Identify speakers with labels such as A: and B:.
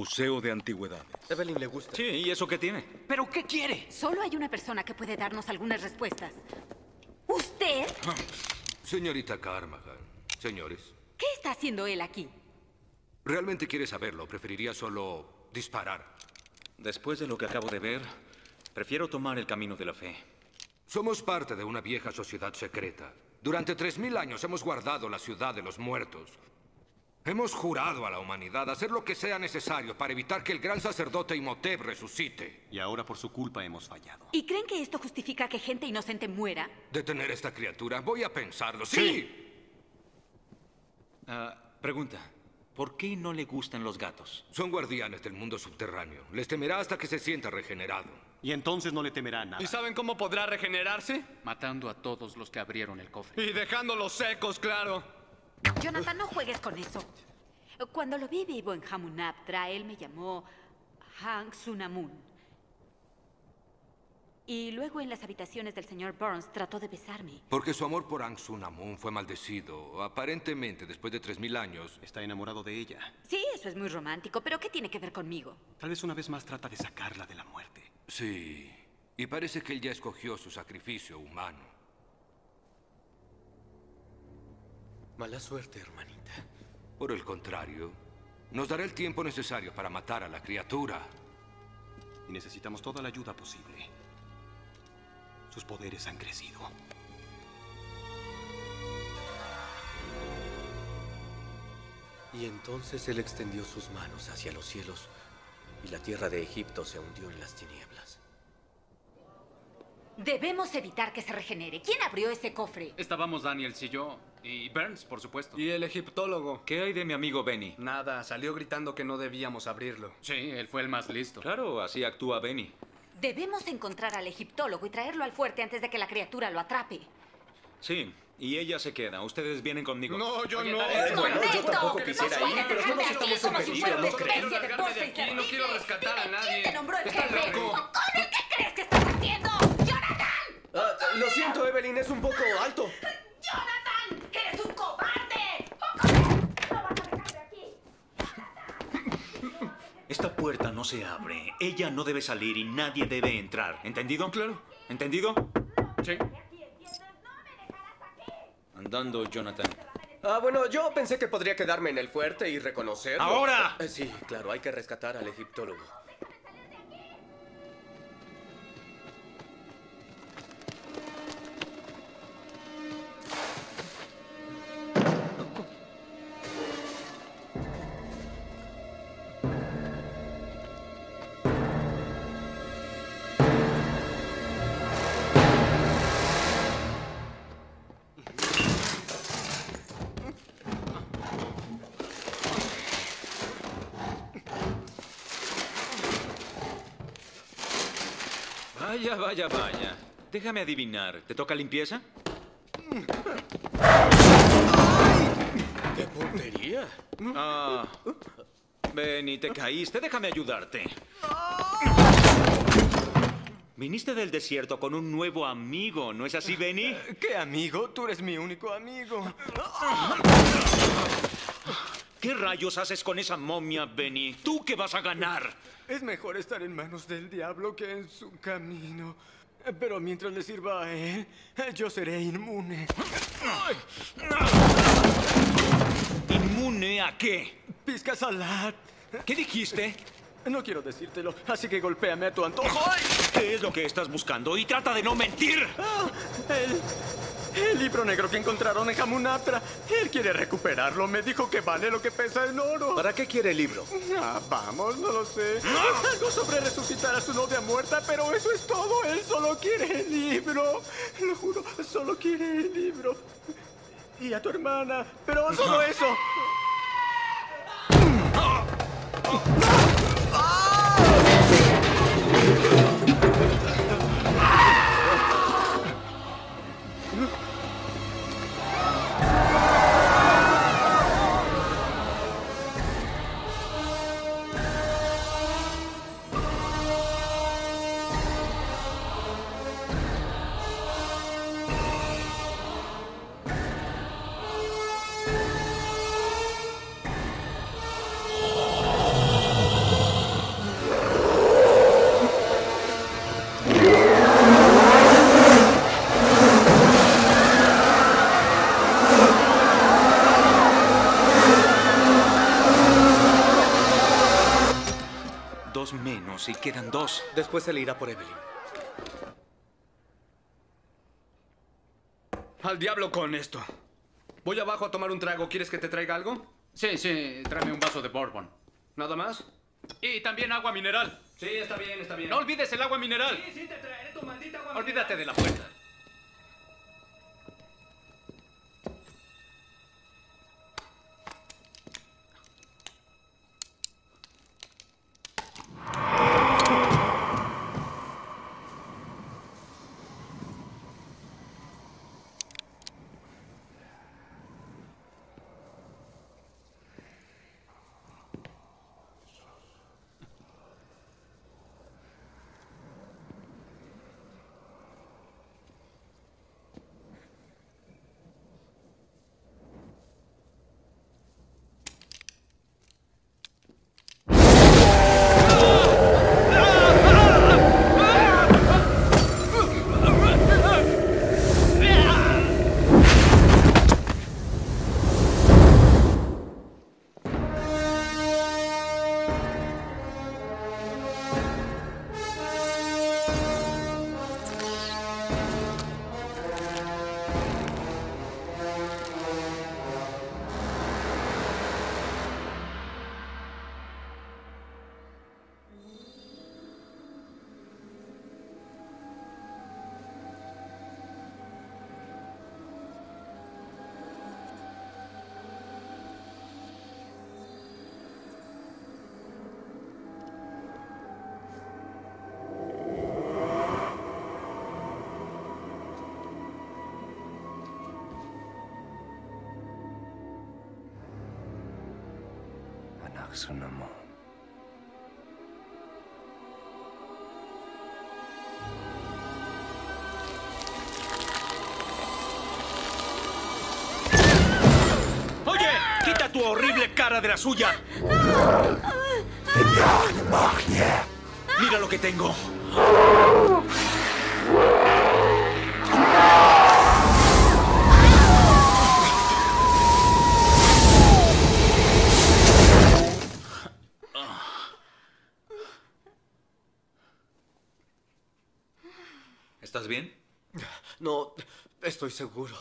A: Museo de Antigüedades.
B: Evelyn le gusta.
A: Sí, ¿y eso qué tiene?
C: ¿Pero qué quiere?
D: Solo hay una persona que puede darnos algunas respuestas. ¿Usted?
E: Señorita Carmahan, señores,
D: ¿Qué está haciendo él aquí?
E: ¿realmente quiere saberlo? Preferiría solo disparar.
A: Después de lo que acabo de ver, prefiero tomar el camino de la fe.
E: Somos parte de una vieja sociedad secreta. Durante 3.000 años hemos guardado la ciudad de los muertos. Hemos jurado a la humanidad hacer lo que sea necesario para evitar que el gran sacerdote Imhotep resucite.
F: Y ahora por su culpa hemos fallado.
D: ¿Y creen que esto justifica que gente inocente muera?
E: ¿Detener a esta criatura? Voy a pensarlo. ¡Sí!
A: Ah, pregunta, ¿por qué no le gustan los gatos?
E: Son guardianes del mundo subterráneo. Les temerá hasta que se sienta regenerado.
F: Y entonces no le temerá nada.
B: ¿Y saben cómo podrá regenerarse?
C: Matando a todos los que abrieron el cofre.
B: Y dejándolos secos, claro.
D: Jonathan, no juegues con eso. Cuando lo vi vivo en Hamunaptra, él me llamó Hank Sunamun. Y luego en las habitaciones del señor Burns trató de besarme.
E: Porque su amor por Ansunamun fue maldecido. Aparentemente, después de 3.000 años,
F: Está enamorado de ella.
D: Sí, eso es muy romántico, pero ¿qué tiene que ver conmigo?
F: Tal vez una vez más trata de sacarla de la muerte.
E: Sí, y parece que él ya escogió su sacrificio humano.
B: Mala suerte, hermanita.
E: Por el contrario, nos dará el tiempo necesario para matar a la criatura.
F: Y necesitamos toda la ayuda posible. Sus poderes han crecido.
B: Y entonces él extendió sus manos hacia los cielos y la tierra de Egipto se hundió en las tinieblas.
D: Debemos evitar que se regenere. ¿Quién abrió ese cofre?
C: Estábamos Daniels y yo. Y Burns, por supuesto.
B: Y el egiptólogo.
A: ¿Qué hay de mi amigo Benny?
B: Nada, salió gritando que no debíamos abrirlo.
C: Sí, él fue el más listo.
A: Claro, así actúa Benny.
D: Debemos encontrar al egiptólogo y traerlo al fuerte antes de que la criatura lo atrape.
A: Sí, y ella se queda. Ustedes vienen conmigo.
B: No, yo
C: Oye,
B: no.
C: dale,
B: Bueno, yo
D: ¡Correcto!
B: tampoco quisiera
D: No
B: ir, pero todos estamos en peligro, ¿no no quiero rescatar a nadie.
D: ¿Quién te nombró el jefe?
B: loco.
D: ¡O'Connor, ¿qué crees que estás haciendo? ¡Jonathan!
B: Ah, lo siento, Evelyn, es un poco alto.
D: ¡Jonathan! ¡Eres un cobarde! ¡No vas a dejarme aquí!
A: Esta puerta no se abre. Ella no debe salir y nadie debe entrar. ¿Entendido? Claro. ¿Entendido?
B: Sí.
A: Andando, Jonathan.
B: Ah, bueno, yo pensé que podría quedarme en el fuerte y reconocerlo.
A: ¡Ahora!
B: Eh, sí, claro, hay que rescatar al egiptólogo.
A: Vaya, vaya, vaya. Déjame adivinar. ¿Te toca limpieza?
B: ¡Qué puntería!
A: Ah. Benny, te caíste. Déjame ayudarte. Viniste del desierto con un nuevo amigo, ¿no es así, Benny?
B: ¿Qué amigo? Tú eres mi único amigo.
A: ¿Qué rayos haces con esa momia, Benny? ¿Tú qué vas a ganar?
B: Es mejor estar en manos del diablo que en su camino. Pero mientras le sirva a él, yo seré inmune.
A: ¿Inmune a qué?
B: Pizca salad.
A: ¿Qué dijiste?
B: No quiero decírtelo, así que golpéame a tu antojo.
A: ¿Qué es lo que estás buscando? Y trata de no mentir.
B: Ah, el libro negro que encontraron en Hamunaptra. Él quiere recuperarlo. Me dijo que vale lo que pesa en oro.
G: ¿Para qué quiere el libro?
B: Ah, vamos, no lo sé. Algo sobre resucitar a su novia muerta, pero eso es todo. Él solo quiere el libro. Lo juro, solo quiere el libro. Y a tu hermana, pero solo eso.
A: Dos menos y quedan dos.
B: Después él irá por Evelyn.
G: Al diablo con esto. Voy abajo a tomar un trago. ¿Quieres que te traiga algo?
C: Sí, sí, tráeme un vaso de bourbon.
G: ¿Nada más?
C: Y también agua mineral.
G: Sí, está bien, está bien.
C: No olvides el agua mineral.
G: sí, te traeré tu maldita agua
C: Olvídate de la puerta.
A: ¡Oye! ¡Quita tu horrible cara de la suya! Mira lo que tengo. ¿Estás bien?
B: No, estoy seguro.